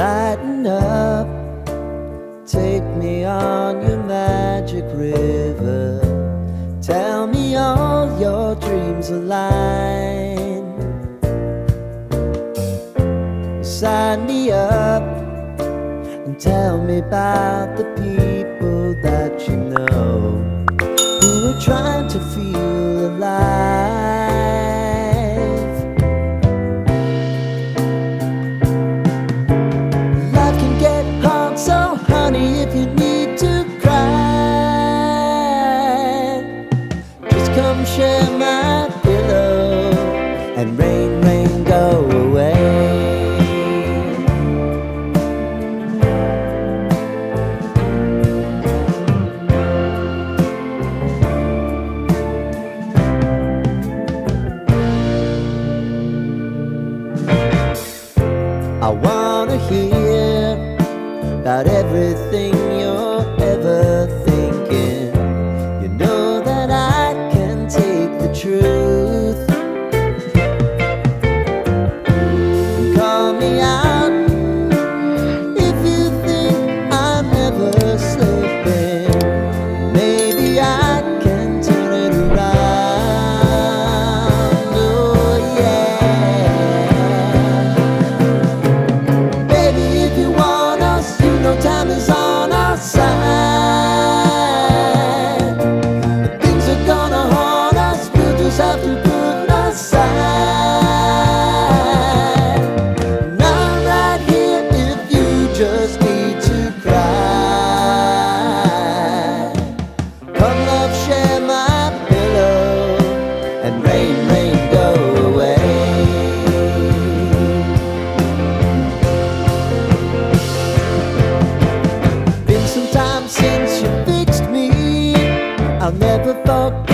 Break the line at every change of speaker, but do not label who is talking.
Listen up, take me on your magic river. Tell me all your dreams align. Sign me up and tell me about the people that you know who are trying to feel share my pillow and rain, rain, go away. I wanna hear about everything have to put I'm right here if you just need to cry. Come love, share my pillow And rain, rain, go away. Been some time since you fixed me. I'll never forget